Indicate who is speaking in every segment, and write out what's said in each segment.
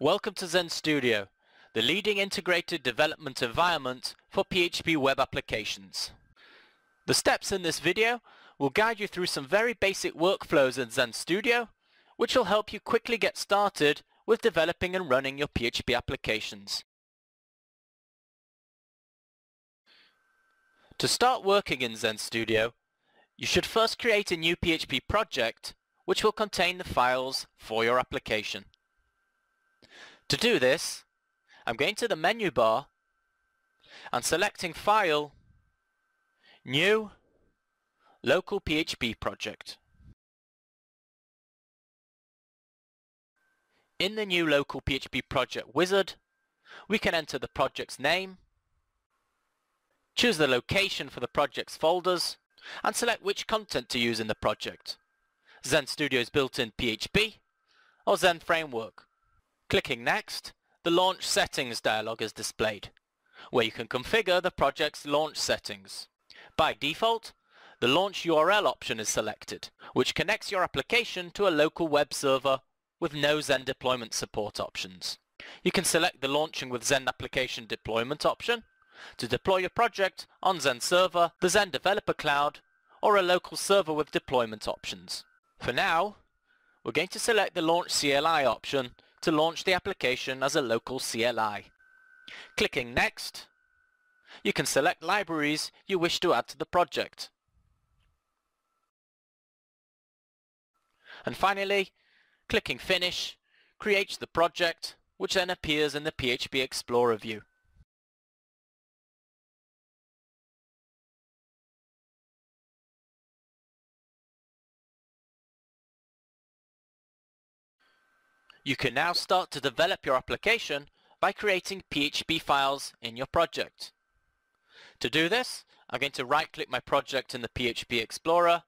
Speaker 1: Welcome to Zend Studio, the leading integrated development environment for PHP web applications. The steps in this video will guide you through some very basic workflows in Zend Studio, which will help you quickly get started with developing and running your PHP applications. To start working in Zend Studio, you should first create a new PHP project which will contain the files for your application. To do this, I'm going to the menu bar and selecting File, New, Local PHP Project. In the new Local PHP Project wizard, we can enter the project's name, choose the location for the project's folders, and select which content to use in the project, Zend Studio's built-in PHP or Zend Framework. Clicking Next, the Launch Settings dialog is displayed, where you can configure the project's launch settings. By default, the Launch URL option is selected, which connects your application to a local web server with no Zend deployment support options. You can select the Launching with Zend Application Deployment option to deploy your project on Zend Server, the Zend Developer Cloud, or a local server with deployment options. For now, we're going to select the Launch CLI option to launch the application as a local CLI. Clicking Next, you can select libraries you wish to add to the project. And finally, clicking Finish creates the project, which then appears in the PHP Explorer view. You can now start to develop your application by creating PHP files in your project. To do this, I'm going to right-click my project in the PHP Explorer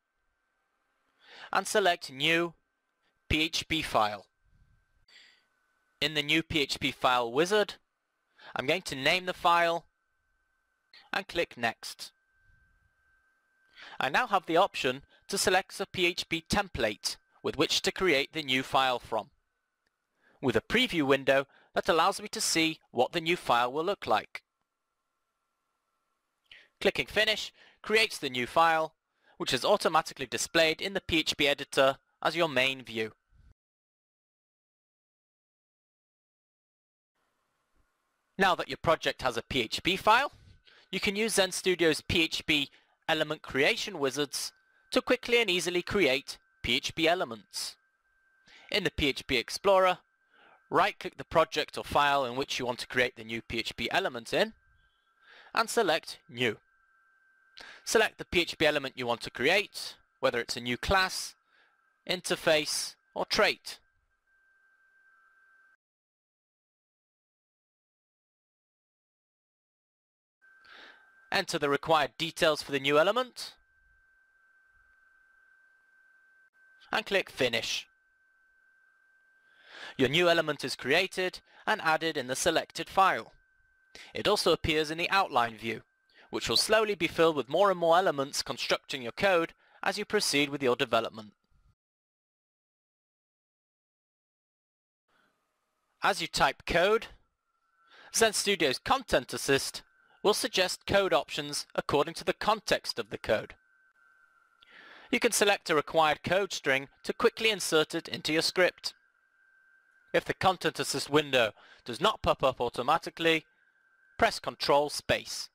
Speaker 1: and select New PHP File. In the New PHP File wizard, I'm going to name the file and click Next. I now have the option to select a PHP template with which to create the new file from with a preview window that allows me to see what the new file will look like. Clicking Finish creates the new file, which is automatically displayed in the PHP editor as your main view. Now that your project has a PHP file, you can use Zend Studio's PHP element creation wizards to quickly and easily create PHP elements. In the PHP Explorer, right-click the project or file in which you want to create the new PHP element in, and select New. Select the PHP element you want to create, whether it's a new class, interface, or trait. Enter the required details for the new element, and click Finish. Your new element is created and added in the selected file. It also appears in the outline view, which will slowly be filled with more and more elements constructing your code as you proceed with your development. As you type code, Zend Studio's Content Assist will suggest code options according to the context of the code. You can select a required code string to quickly insert it into your script. If the Content Assist window does not pop up automatically, press Ctrl space.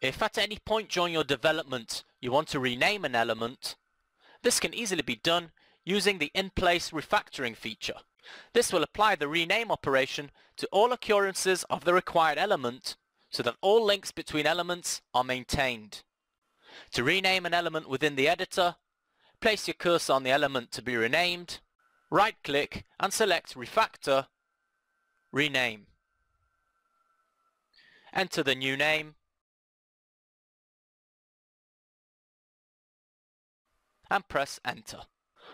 Speaker 1: If at any point during your development you want to rename an element, this can easily be done using the in-place refactoring feature. This will apply the rename operation to all occurrences of the required element so that all links between elements are maintained. To rename an element within the editor, place your cursor on the element to be renamed, right-click and select Refactor, Rename. Enter the new name, and press Enter.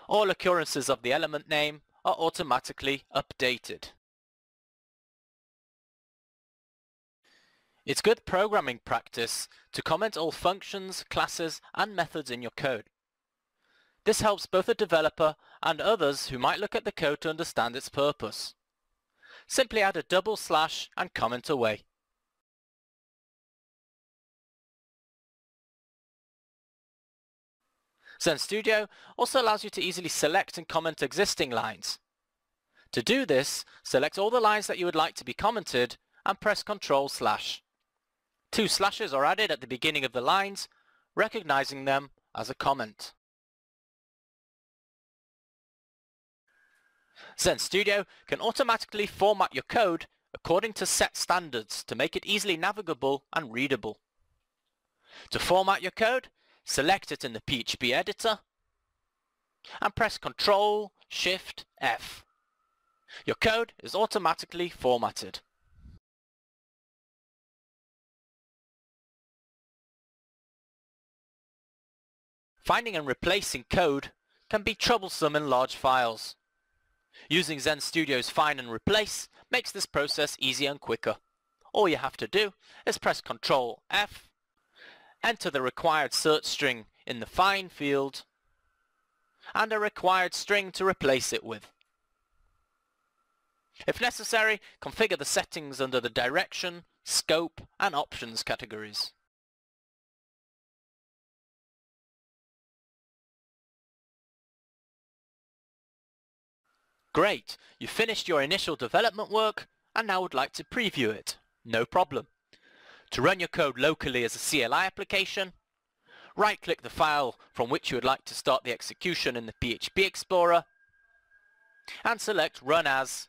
Speaker 1: All occurrences of the element name are automatically updated. It's good programming practice to comment all functions, classes, and methods in your code. This helps both the developer and others who might look at the code to understand its purpose. Simply add a double slash and comment away. Zend Studio also allows you to easily select and comment existing lines. To do this, select all the lines that you would like to be commented and press Ctrl slash. Two slashes are added at the beginning of the lines, recognizing them as a comment. Zend Studio can automatically format your code according to set standards to make it easily navigable and readable. To format your code, select it in the PHP editor and press Ctrl Shift F. Your code is automatically formatted. Finding and replacing code can be troublesome in large files. Using Zend Studio's Find and Replace makes this process easier and quicker. All you have to do is press Ctrl F enter the required search string in the find field and a required string to replace it with. If necessary, configure the settings under the Direction, Scope and Options categories. Great, you've finished your initial development work and now would like to preview it. No problem. To run your code locally as a CLI application, right-click the file from which you would like to start the execution in the PHP Explorer, and select Run as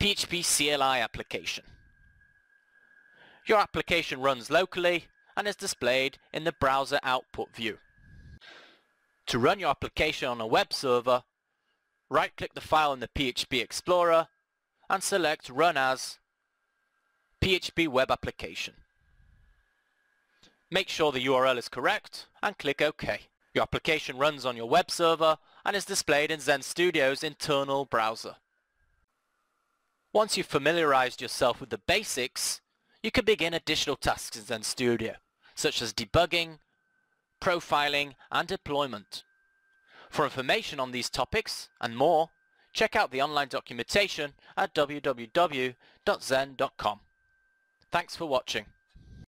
Speaker 1: PHP CLI application. Your application runs locally and is displayed in the browser output view. To run your application on a web server, right-click the file in the PHP Explorer and select Run as PHP Web Application. Make sure the URL is correct and click OK. Your application runs on your web server and is displayed in Zend Studio's internal browser. Once you've familiarized yourself with the basics, you can begin additional tasks in Zend Studio, such as debugging, profiling, and deployment. For information on these topics and more, check out the online documentation at www.zend.com. Thanks for watching.